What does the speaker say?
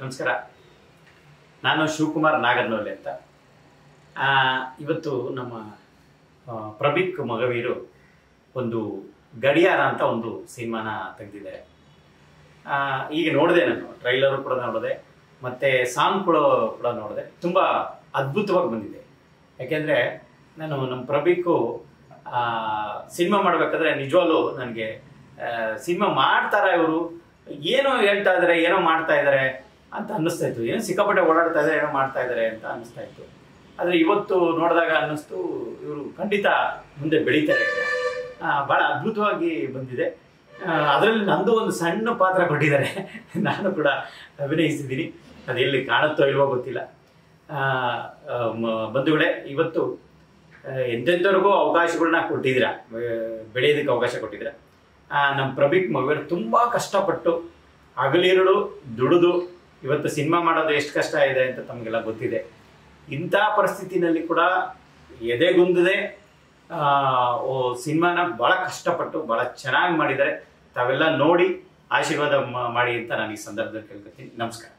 ನಮಸ್ಕಾರ. ನಾನು ಶಿವಕುಮಾರ್ ನಾಗರ್ನೋಲೆ ಅಂತ. ಇವತ್ತು ನಮ್ಮ ಪ್ರಭಿಕ್ ಮಗವೀರು ಒಂದು ಗಡಿಯಾರ ಅಂತ ಒಂದು ಸಿನಿಮಾನ ತೆಗೆದಿದ್ದಾರೆ. ಈಗ ನೋಡಿದೆ ನಾನು ಟ್ರೈಲರು ಕೂಡ ನೋಡಿದೆ, ಮತ್ತೆ ಸಾಂಗ್ ಕೂಡ ಕೂಡ ನೋಡಿದೆ. ತುಂಬ ಅದ್ಭುತವಾಗಿ ಬಂದಿದೆ. ಯಾಕೆಂದರೆ ನಾನು ನಮ್ಮ ಪ್ರಬಿಕ್ಕು ಸಿನಿಮಾ ಮಾಡಬೇಕಾದ್ರೆ ನಿಜವಾಗ್ಲೂ ನನಗೆ ಸಿನಿಮಾ ಮಾಡ್ತಾರ ಇವರು? ಏನೋ ಹೇಳ್ತಾ ಇದ್ದಾರೆ ಏನೋ ಮಾಡ್ತಾ ಇದ್ದಾರೆ ಅಂತ ಅನ್ನಿಸ್ತಾ ಇತ್ತು. ಏನು ಸಿಕ್ಕಾಪಟ್ಟೆ ಓಡಾಡ್ತಾ ಇದ್ದಾರೆ, ಏನೋ ಮಾಡ್ತಾ ಇದ್ದಾರೆ ಅಂತ ಅನ್ನಿಸ್ತಾ ಇತ್ತು. ಆದರೆ ಇವತ್ತು ನೋಡಿದಾಗ ಅನ್ನಿಸ್ತು, ಇವರು ಖಂಡಿತ ಮುಂದೆ ಬೆಳೀತಾರೆ. ಭಾಳ ಅದ್ಭುತವಾಗಿ ಬಂದಿದೆ. ಅದರಲ್ಲಿ ನಂದು ಒಂದು ಸಣ್ಣ ಪಾತ್ರ ಕೊಟ್ಟಿದ್ದಾರೆ ನಾನು ಕೂಡ ಅಭಿನಯಿಸಿದ್ದೀನಿ. ಅದು ಎಲ್ಲಿ ಕಾಣುತ್ತೋ ಇಲ್ವೋ ಗೊತ್ತಿಲ್ಲ. ಬಂಧುಗಳೇ, ಇವತ್ತು ಎಂತೆಂಥವ್ರಿಗೂ ಅವಕಾಶಗಳನ್ನ ಕೊಟ್ಟಿದ್ದೀರ? ಬೆಳೆಯೋದಕ್ಕೆ ಅವಕಾಶ ಕೊಟ್ಟಿದ್ದೀರ? ನಮ್ಮ ಪ್ರಭೀಕ್ ಮಗುವರು ತುಂಬ ಕಷ್ಟಪಟ್ಟು ಹಗಲಿರುಳು ದುಡಿದು ಇವತ್ತು ಸಿನಿಮಾ ಮಾಡೋದು ಎಷ್ಟು ಕಷ್ಟ ಇದೆ ಅಂತ ತಮಗೆಲ್ಲ ಗೊತ್ತಿದೆ. ಇಂಥ ಪರಿಸ್ಥಿತಿನಲ್ಲಿ ಕೂಡ ಎದೆಗುಂದದೆ ಸಿನಿಮಾನ ಭಾಳ ಕಷ್ಟಪಟ್ಟು ಭಾಳ ಚೆನ್ನಾಗಿ ಮಾಡಿದ್ದಾರೆ. ತಾವೆಲ್ಲ ನೋಡಿ ಆಶೀರ್ವಾದ ಮಾಡಿ ಅಂತ ನಾನು ಈ ಸಂದರ್ಭದಲ್ಲಿ ಕೇಳ್ಕೊತೀನಿ. ನಮಸ್ಕಾರ.